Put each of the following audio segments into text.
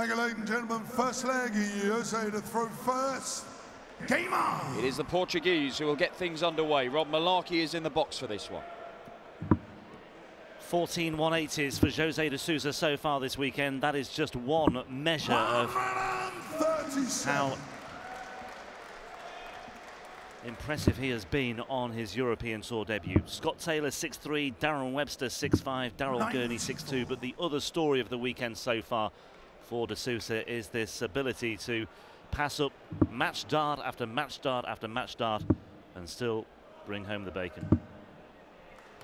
Thank you, ladies and gentlemen. First leg, USA to throw first. Game on! It is the Portuguese who will get things underway. Rob Malarkey is in the box for this one. 14 180s for Jose de Sousa so far this weekend. That is just one measure of how impressive he has been on his European Tour debut. Scott Taylor 6'3", Darren Webster 6'5", Daryl Gurney 6'2", but the other story of the weekend so far for De Sousa is this ability to pass up match dart after match dart after match dart and still bring home the bacon.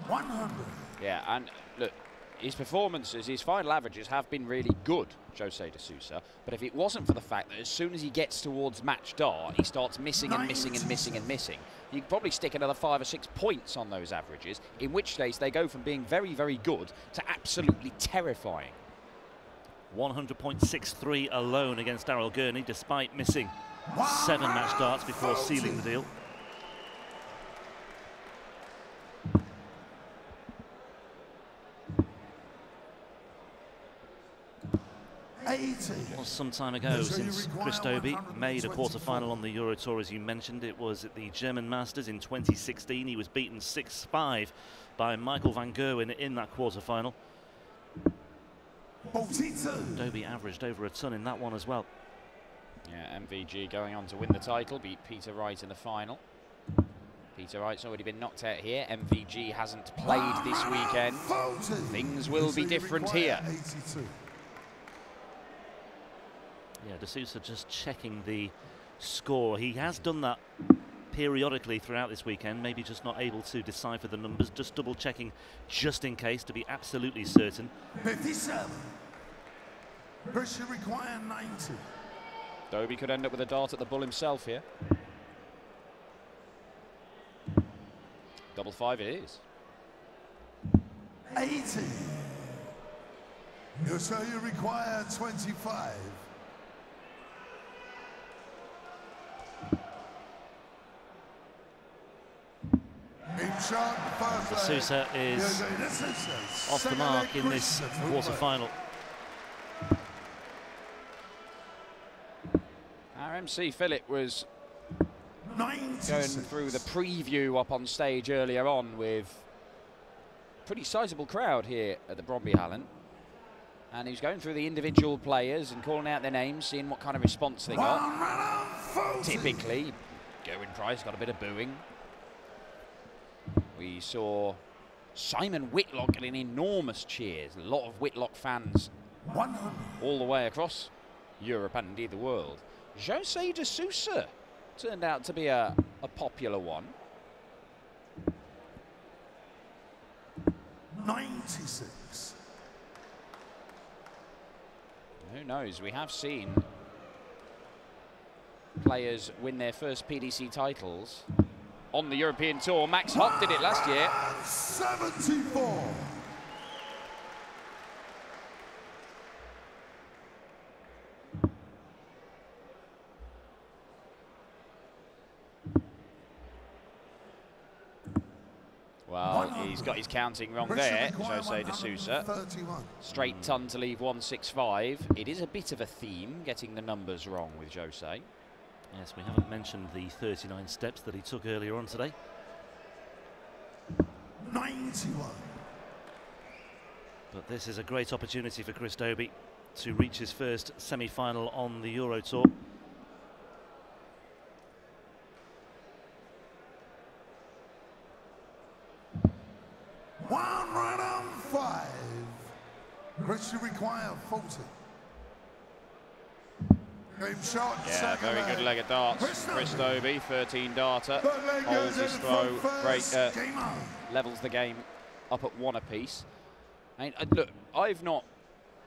100. Yeah, and look, his performances, his final averages have been really good, Jose de Sousa. But if it wasn't for the fact that as soon as he gets towards match dart, he starts missing and missing and missing and missing, you could probably stick another five or six points on those averages, in which case they go from being very, very good to absolutely terrifying. 100.63 alone against Daryl Gurney, despite missing seven match darts before sealing the deal. 80. was some time ago since Chris Dobey made a quarter-final on the Euro Tour, as you mentioned. It was at the German Masters in 2016. He was beaten 6-5 by Michael van Gerwen in that quarter-final. Dobey averaged over a ton in that one as well. Yeah, MVG going on to win the title, beat Peter Wright in the final. Peter Wright's already been knocked out here. MVG hasn't played this weekend. Things will be different here. 82. Yeah, De Sousa just checking the score. He has done that periodically throughout this weekend, maybe just not able to decipher the numbers, just double checking just in case to be absolutely certain. 57. Pressure require 90. Dobey could end up with a dart at the bull himself here. Double five it is. 80. You say you require 25. Sousa is off the mark in this quarter-final. Our MC Philip was going through the preview up on stage earlier on with a pretty sizable crowd here at the Brøndbyhallen. And he was going through the individual players and calling out their names, seeing what kind of response they got. Typically, Gerwyn Price got a bit of booing. We saw Simon Whitlock getting enormous cheers. A lot of Whitlock fans all the way across Europe and indeed the world. Jose de Sousa turned out to be a, a popular one. 96. Who knows? We have seen players win their first PDC titles on the European Tour. Max Hopp did it last year. 74. Well, he's got his counting wrong there, Jose de Sousa. Straight ton to leave 165. It is a bit of a theme, getting the numbers wrong with Jose. Yes, we haven't mentioned the 39 steps that he took earlier on today. 91. But this is a great opportunity for Chris Dobey to reach his first semi-final on the Euro Tour. One on five. Chris, you require 40. Shot. Yeah, very good leg of darts. Chris Dobey, 13 darter. Holds his throw. Great. Uh, levels the game up at one apiece. I mean, uh, look, I've not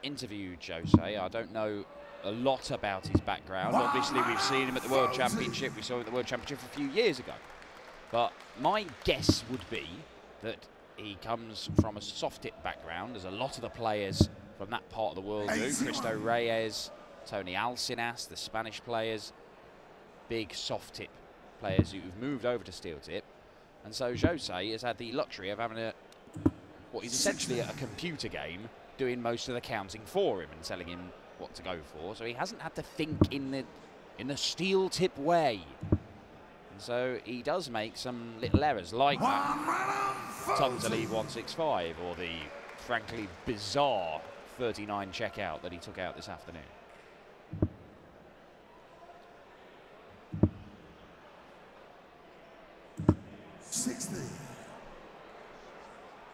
interviewed Jose. I don't know a lot about his background. Obviously, we've seen him at the World Championship. We saw him at the World Championship a few years ago. But my guess would be that he comes from a soft tip background, as a lot of the players from that part of the world do. Cristo Reyes, Toni Alcinas, the Spanish players, big soft tip players who've moved over to steel tip. And so Jose has had the luxury of having a what is essentially a computer game doing most of the counting for him and telling him what to go for, so he hasn't had to think in the in the steel tip way. And so he does make some little errors like that. Ton to leave 165 or the frankly bizarre 39 checkout that he took out this afternoon. Sixty.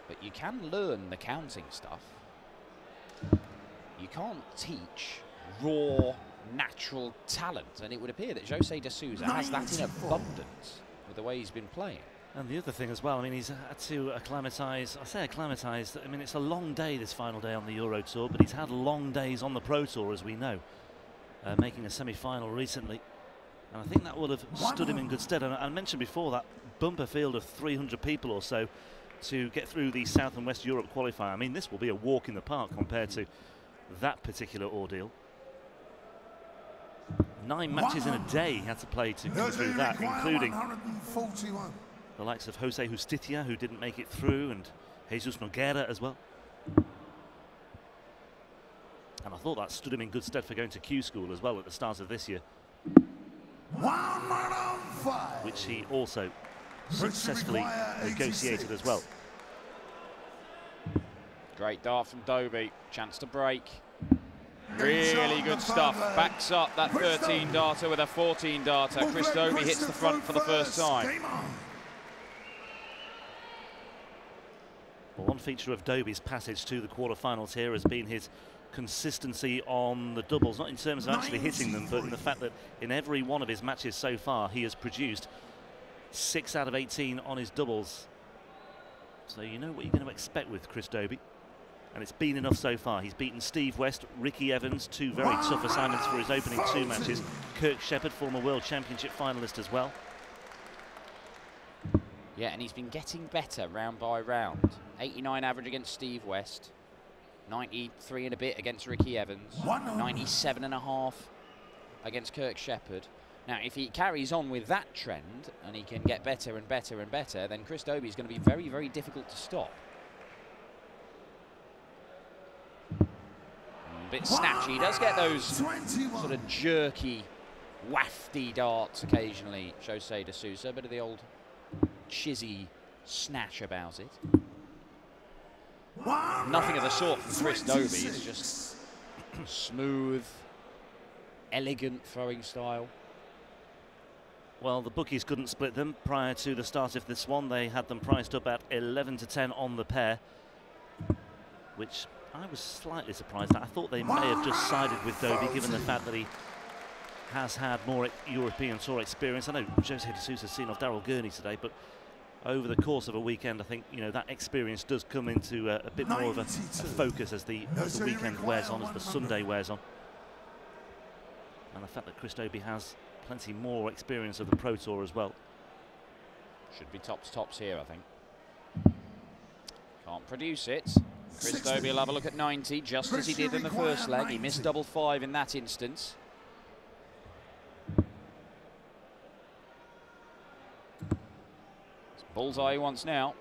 But you can learn the counting stuff. You can't teach raw, natural talent, and it would appear that Jose de Sousa has that in abundance with the way he's been playing. And the other thing as well, I mean, he's had to acclimatise. I say acclimatise. I mean, it's a long day this final day on the Euro Tour, but he's had long days on the Pro Tour, as we know, uh, making a semi-final recently. And I think that would have stood him in good stead. And I mentioned before that bumper field of 300 people or so to get through the South and West Europe qualifier. I mean, this will be a walk in the park compared to that particular ordeal. Nine matches in a day he had to play to come through that, including the likes of Jose Justicia, who didn't make it through, and Jesus Noguera as well. And I thought that stood him in good stead for going to Q School as well at the start of this year. Which he also successfully negotiated as well. Great dart from Dobey. Chance to break. Really good stuff. Backs up that 13 darter with a 14 darter. Chris Dobey hits the front for the first time. Well, one feature of Dobey's passage to the quarterfinals here has been his consistency on the doubles, not in terms of actually hitting them, but in the fact that in every one of his matches so far, he has produced 6 out of 18 on his doubles. So you know what you're going to expect with Chris Dobey. And it's been enough so far. He's beaten Steve West, Ricky Evans, two very tough assignments for his opening two matches. Kirk Shepherd, former World Championship finalist as well. Yeah, and he's been getting better round by round. 89 average against Steve West, 93 and a bit against Ricky Evans, 97 and a half against Kirk Shepherd. Now, if he carries on with that trend and he can get better and better and better, then Chris Dobey is going to be very, very difficult to stop. Bit snatchy. He does get those sort of jerky, wafty darts occasionally, Jose de Sousa. A bit of the old chizzy snatch about it. Nothing of the sort from Chris Dobey. It's just smooth, elegant throwing style. Well, the bookies couldn't split them prior to the start of this one. They had them priced up at 11 to 10 on the pair, which I was slightly surprised at. I thought they may have just sided with Dobey, given the fact that he has had more European Tour experience. I know Jose de Sousa has seen off Daryl Gurney today, but over the course of a weekend, I think you know that experience does come into a, a bit more of a, a, focus as the, as the weekend wears on, as the Sunday wears on. And the fact that Chris Dobey has plenty more experience of the Pro Tour as well. Should be tops tops here, I think. Can't produce it. Chris Dobey will have a look at 90, just as he did in the first leg. He missed double five in that instance. It's bullseye he wants now.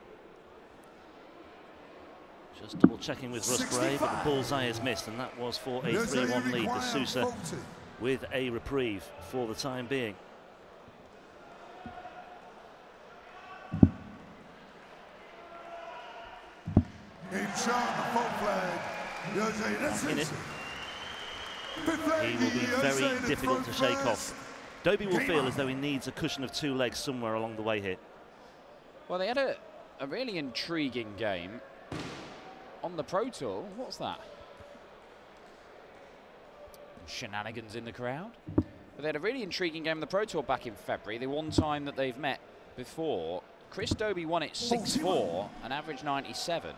Just double checking with Russ Bray, but the bullseye is missed, and that was for a 3-1 lead. De Sousa with a reprieve for the time being. In it. He will be very difficult to shake off. Dobey will feel as though he needs a cushion of two legs somewhere along the way here. Well, they had a, a really intriguing game on the Pro Tour. What's that? Shenanigans in the crowd. But they had a really intriguing game on the Pro Tour back in February. The one time that they've met before. Chris Dobey won it 6-4, an average 97.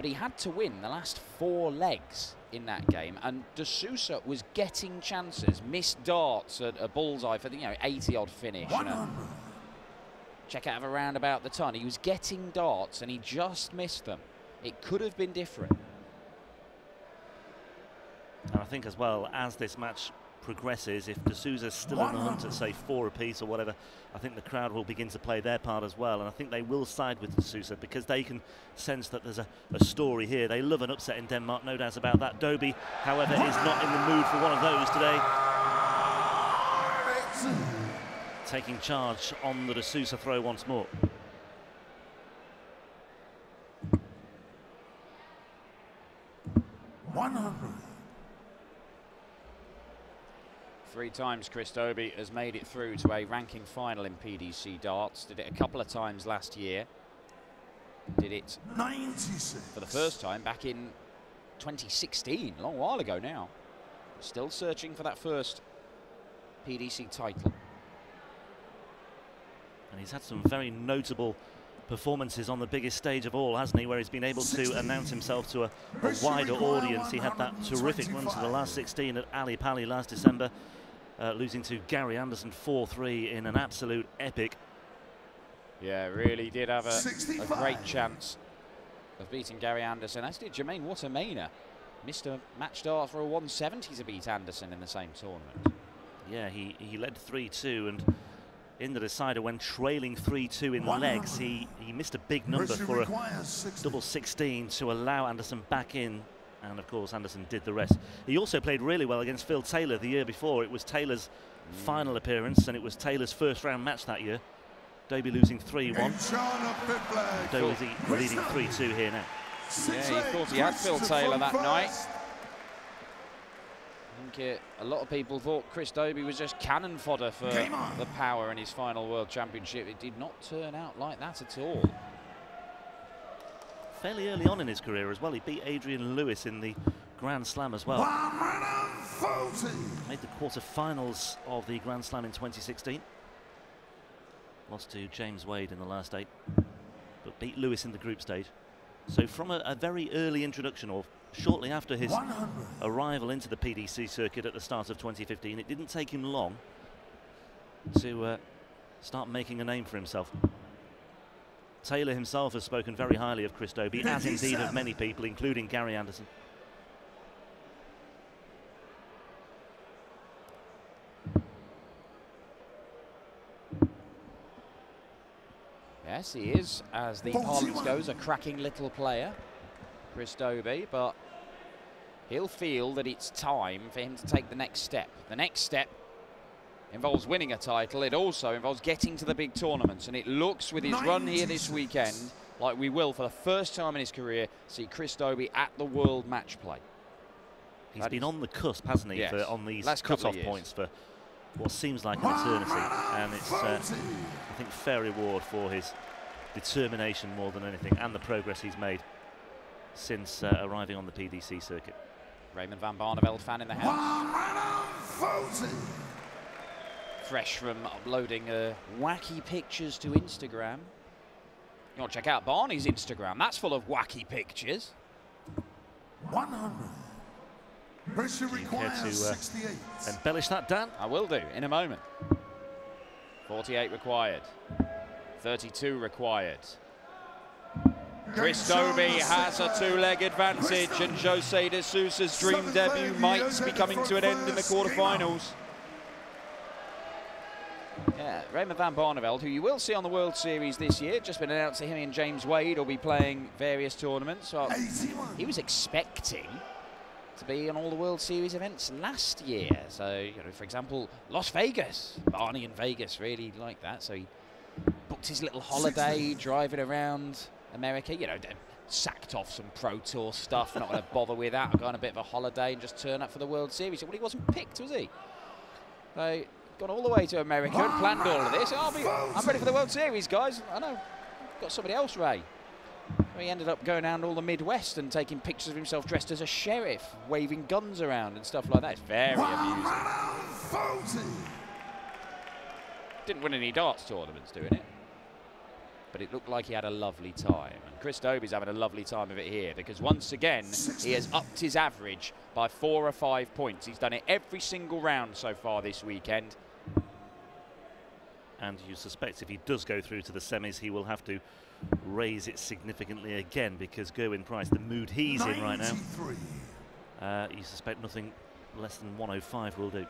But he had to win the last four legs in that game. And De Sousa was getting chances, missed darts at a bullseye for the you know 80 odd finish. Uh, check out of around about the ton. He was getting darts and he just missed them. It could have been different. And I think as well as this match progresses, if De Sousa's still in the hunt at say four apiece or whatever, I think the crowd will begin to play their part as well. And I think they will side with De Sousa because they can sense that there's a, a story here. They love an upset in Denmark, no doubt about that. Dobey, however, is not in the mood for one of those today. Taking charge on the De Sousa throw once more. One hundred. Three times Chris Dobey has made it through to a ranking final in PDC darts. Did it a couple of times last year. Did it 96. for the first time back in 2016, a long while ago now. Still searching for that first PDC title. And he's had some very notable performances on the biggest stage of all, hasn't he? Where he's been able to announce himself to a, a wider audience. He had that terrific run to the last 16 at Ali Pali last December, uh, losing to Gary Anderson 4-3 in an absolute epic. Yeah, really did have a, a great chance of beating Gary Anderson, as did Jermaine Wattimena. Mr. Match Dart for a 170 to beat Anderson in the same tournament. Yeah, he, he led 3-2 and in the decider when trailing 3-2 in the legs, he, he missed a big number for a double 16 to allow Anderson back in. And of course, Anderson did the rest. He also played really well against Phil Taylor the year before. It was Taylor's mm. final appearance and it was Taylor's first round match that year. Dobey losing 3-1. Dobey leading 3-2 here now. Yeah, he thought he had Phil Taylor that night. I think it, a lot of people thought Chris Dobey was just cannon fodder for the power in his final World Championship. It did not turn out like that at all. Fairly early on in his career as well, he beat Adrian Lewis in the Grand Slam as well. Made the quarter-finals of the Grand Slam in 2016. Lost to James Wade in the last eight, but beat Lewis in the group stage. So from a, a very early introduction, or shortly after his 100. arrival into the PDC circuit at the start of 2015, it didn't take him long to uh, start making a name for himself. Taylor himself has spoken very highly of Chris Dobey, as indeed of many people, including Gary Anderson. Yes, he is, as the parlance goes, a cracking little player, Chris Dobey, but he'll feel that it's time for him to take the next step. The next step involves winning a title. It also involves getting to the big tournaments, and it looks with his 96. run here this weekend like we will, for the first time in his career, see Chris Dobey at the World Match Play. He's that been on the cusp, hasn't he, yes. for, on these cut-off points for what seems like an eternity. And it's, uh, I think, fair reward for his determination more than anything and the progress he's made since uh, arriving on the PDC circuit. Raymond van Barneveld fan in the house. Fresh from uploading uh, wacky pictures to Instagram. You want to check out Barney's Instagram? That's full of wacky pictures. 100. Pressure requires to, uh, 68. Embellish that, Dan? I will do in a moment. 48 required. 32 required. Chris Dobey has a two-leg advantage and Jose de Sousa's dream debut might be coming to an end in the quarterfinals. Yeah, Raymond van Barneveld, who you will see on the World Series this year, just been announced that him and James Wade will be playing various tournaments. He was expecting to be on all the World Series events last year. So, you know, for example, Las Vegas. Barney in Vegas really like that. So he booked his little holiday, driving around America. You know, sacked off some Pro Tour stuff. Not going to bother with that. Go on a bit of a holiday and just turn up for the World Series. Well, he wasn't picked, was he? So gone all the way to America and planned all of this. I'll be, I'm ready for the World Series, guys. I know. Got somebody else, Ray. He ended up going around all the Midwest and taking pictures of himself dressed as a sheriff, waving guns around and stuff like that. It's very amusing. Didn't win any darts tournaments doing it. But it looked like he had a lovely time. And Chris Dobey's having a lovely time of it here because once again, he has upped his average by four or five points. He's done it every single round so far this weekend and you suspect if he does go through to the semis, he will have to raise it significantly again because Gerwyn Price, the mood he's in right now, uh, you suspect nothing less than 105 will do.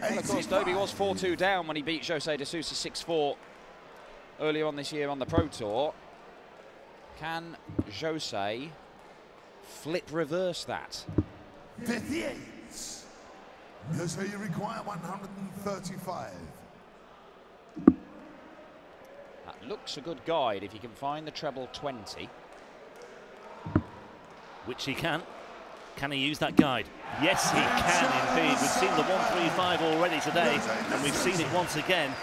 Well, of course, Dobey was 4-2 down when he beat Jose de Sousa 6-4 earlier on this year on the Pro Tour. Can Jose flip reverse that? 58. Jose, you require 135. That looks a good guide if you can find the treble 20. Which he can. Can he use that guide? Yes, he can indeed. We've seen the 135 already today, and we've seen it once again.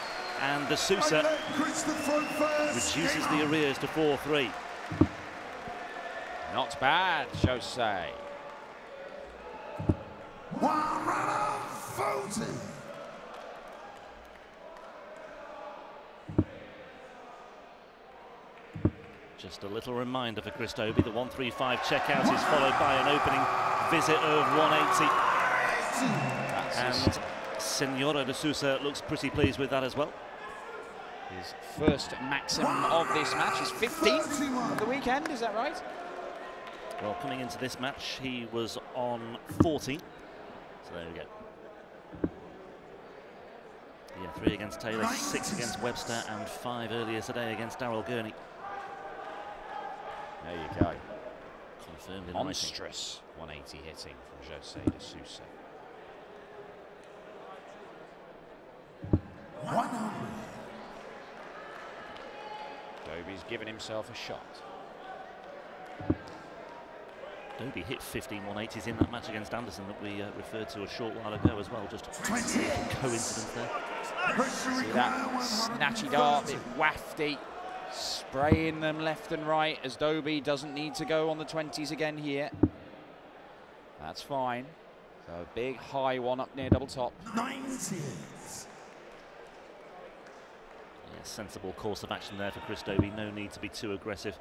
And de Sousa reduces the arrears to 4-3. Not bad, Jose. One runner, voting. Just a little reminder for Chris Dobey, the 135 checkout is followed by an opening visit of 180. and Senora de Sousa looks pretty pleased with that as well. His first maximum of this match is 15th of the weekend, is that right? Well, coming into this match, he was on 14. So there we go. Yeah, three against Taylor, six against Webster, and five earlier today against Daryl Gurney. There you go. Confirmed in Monstrous 180 hitting from Jose de Sousa. 100. Dobey's given himself a shot. Dobey hit 15 180s in that match against Anderson that we uh, referred to a short while ago as well. Just a coincidence there. See that snatchy dart, bit wafty, spraying them left and right as Dobey doesn't need to go on the 20s again here. That's fine. So a big high one up near double top. 90s. Yeah, sensible course of action there for Chris Dobey. No need to be too aggressive.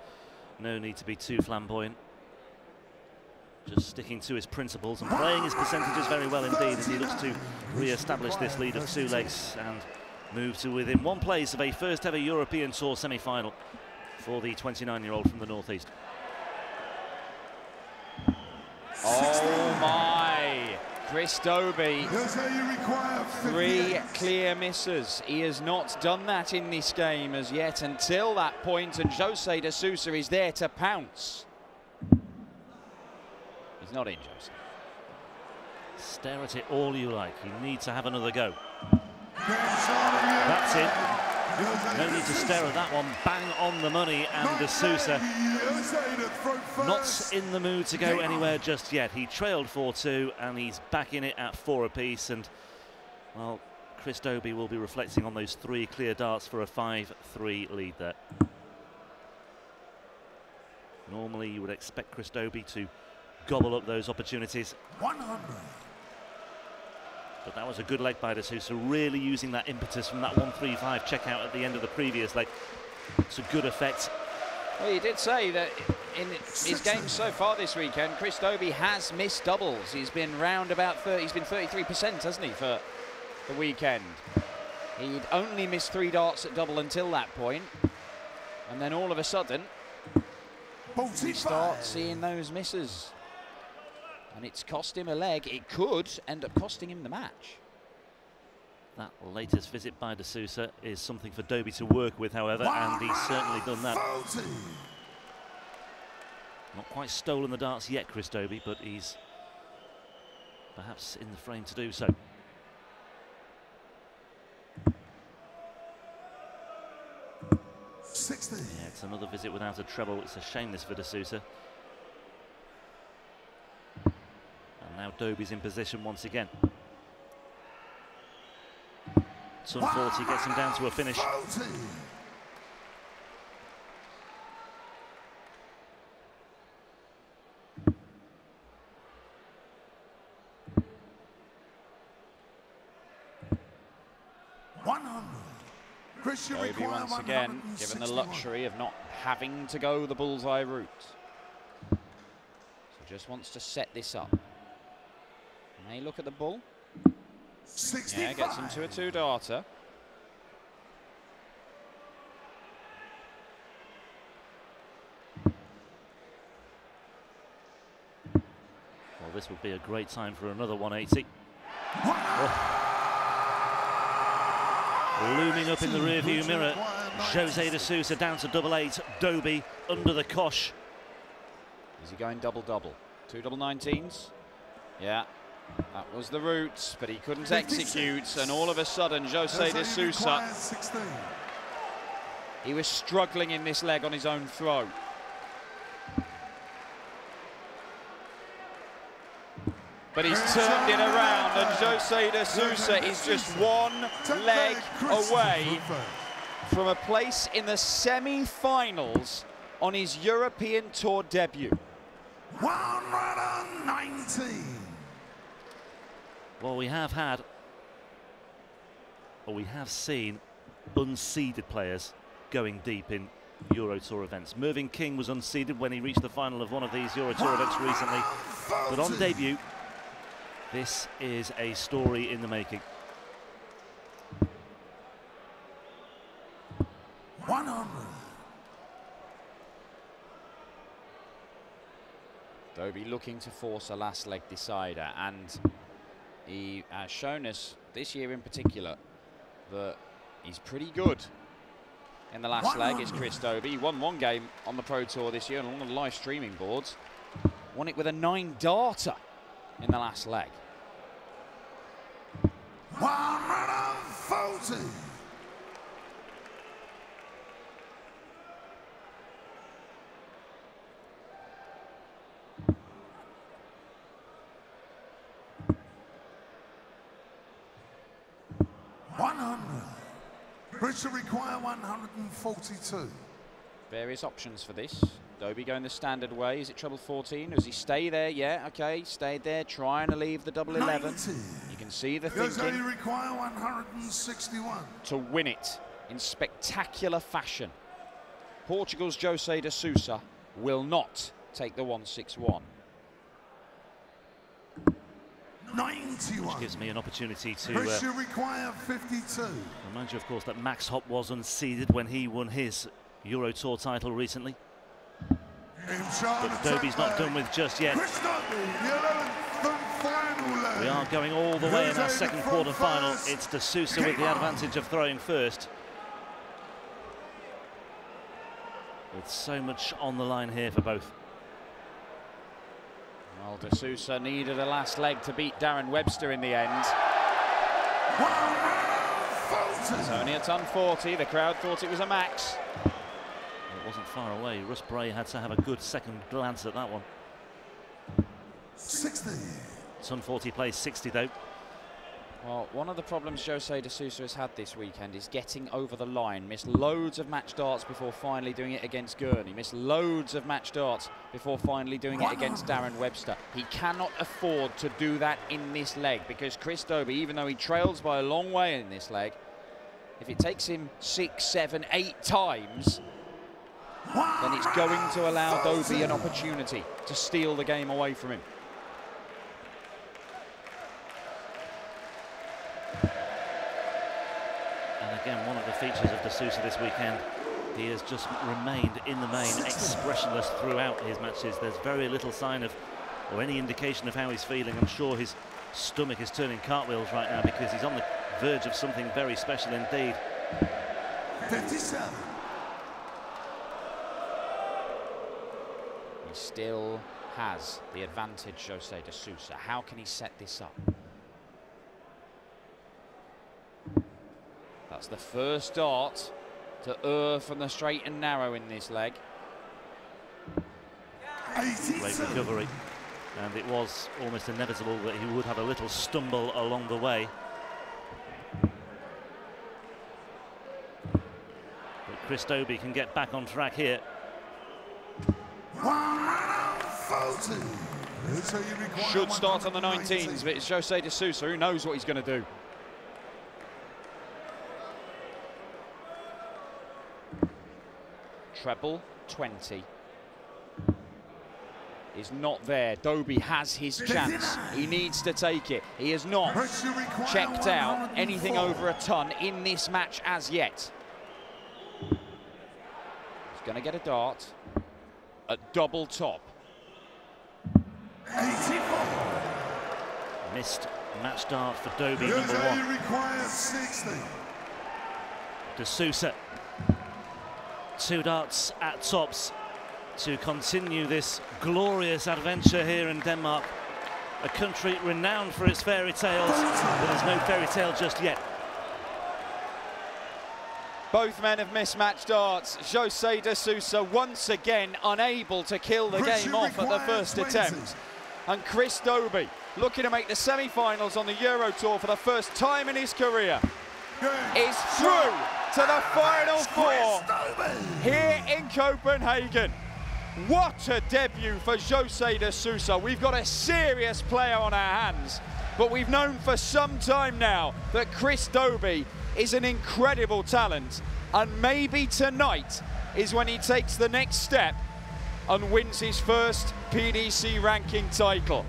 No need to be too flamboyant. Just sticking to his principles and playing his percentages very well indeed as he looks to re-establish this lead of two legs and move to within one place of a first ever European Tour semi-final for the 29-year-old from the northeast. Oh my! Chris Dobey, three clear misses. He has not done that in this game as yet until that point, and Jose de Sousa is there to pounce. He's not in, Jose. Stare at it all you like. You need to have another go. That's it. No need to stare at that one. Bang on the money, and de Sousa not in the mood to go anywhere just yet. He trailed 4-2, and he's back in it at four apiece. And well, Chris Dobey will be reflecting on those three clear darts for a 5-3 lead there. Normally, you would expect Chris Dobey to gobble up those opportunities. 100. But that was a good leg by de Sousa, really using that impetus from that 135 checkout at the end of the previous leg. It's a good effect. Well, he did say that in his games so far this weekend, Chris Dobey has missed doubles. He's been round about 30, he's been 33%, hasn't he, for the weekend? He'd only missed three darts at double until that point, and then all of a sudden, we start seeing those misses and it's cost him a leg. It could end up costing him the match. That latest visit by de Sousa is something for Dobey to work with, however, and he's certainly done that. Not quite stolen the darts yet, Chris Dobey, but he's perhaps in the frame to do so. Sixty. Yeah, it's another visit without a treble. It's a shame this for de Sousa. Now Dobey's in position once again. Sun 40 gets him down to a finish. Dobey once again given the luxury of not having to go the bullseye route. So just wants to set this up. May look at the ball. 65. Yeah, gets him to a two-darter. Well, this would be a great time for another 180. Oh. Looming up in the rearview mirror, Jose de Sousa down to double eight, Dobey under the cosh. Is he going double-double? Two double 19s? Yeah, that was the route, but he couldn't execute, and all of a sudden, Jose de Sousa, he was struggling in this leg on his own throw. But he's turned it around, and Jose de Sousa is just one leg away from a place in the semi-finals on his European Tour debut. 119. Well, we have had, or we have seen, unseeded players going deep in Euro Tour events. Mervyn King was unseeded when he reached the final of one of these Euro Tour events recently. But on debut, this is a story in the making. 100. Dobey looking to force a last leg decider and he has shown us this year in particular that he's pretty good. In the last one leg is Chris Dobey. He won one game on the Pro Tour this year and on the live streaming boards. Won it with a nine darter in the last leg. One minute 40. Richard require 142. Various options for this. Dobey going the standard way. Is it treble 14? Does he stay there? Yeah, okay. Stayed there, trying to leave the double 11. 90. You can see the Does thinking he require 161? to win it in spectacular fashion. Portugal's Jose de Sousa will not take the 161. 91. Gives me an opportunity to uh, Richard require 52. remind you, of course, that Max Hopp was unseeded when he won his Euro Tour title recently. But Dobey's not done with just yet. Chris Dobey, the 11th and final leg. We are going all the way in our second quarter final. It's De Sousa with the advantage of throwing first. With so much on the line here for both. Well, De Sousa needed a last leg to beat Darren Webster in the end. 140. It's only a ton 40. The crowd thought it was a max. It wasn't far away. Russ Bray had to have a good second glance at that one. 60. Sun 40 plays 60 though. Well, one of the problems Jose de Sousa has had this weekend is getting over the line. Missed loads of match darts before finally doing it against Gurney. Missed loads of match darts before finally doing it against Darren Webster. He cannot afford to do that in this leg because Chris Dobey, even though he trails by a long way in this leg, if it takes him six, seven, eight times, then it's going to allow Dobey an opportunity to steal the game away from him. And again, one of the features of De Sousa this weekend, he has just remained in the main expressionless throughout his matches. There's very little sign of, or any indication of how he's feeling. I'm sure his stomach is turning cartwheels right now because he's on the verge of something very special indeed. 57. He still has the advantage, Jose de Sousa. How can he set this up? That's the first dart to err from the straight and narrow in this leg. Great recovery. And it was almost inevitable that he would have a little stumble along the way. But Chris Dobey can get back on track here. 140. So you require Should start on the 19s, but it's Jose de Sousa who knows what he's going to do. Treble 20 is not there. Dobey has his chance. He needs to take it. He has not checked out anything over a ton in this match as yet. He's going to get a dart at double top. 84. Missed match dart for Dobey, Here's number one. you require 60. De Sousa. Two darts at tops to continue this glorious adventure here in Denmark. A country renowned for its fairy tales, but there's no fairy tale just yet. Both men have mismatched darts. Jose de Sousa once again unable to kill the game off at the first attempt. And Chris Dobey looking to make the semi-finals on the Euro Tour for the first time in his career is through to the final four here in Copenhagen. What a debut for Jose de Sousa. We've got a serious player on our hands, but we've known for some time now that Chris Dobey is an incredible talent. And maybe tonight is when he takes the next step and wins his first PDC ranking title.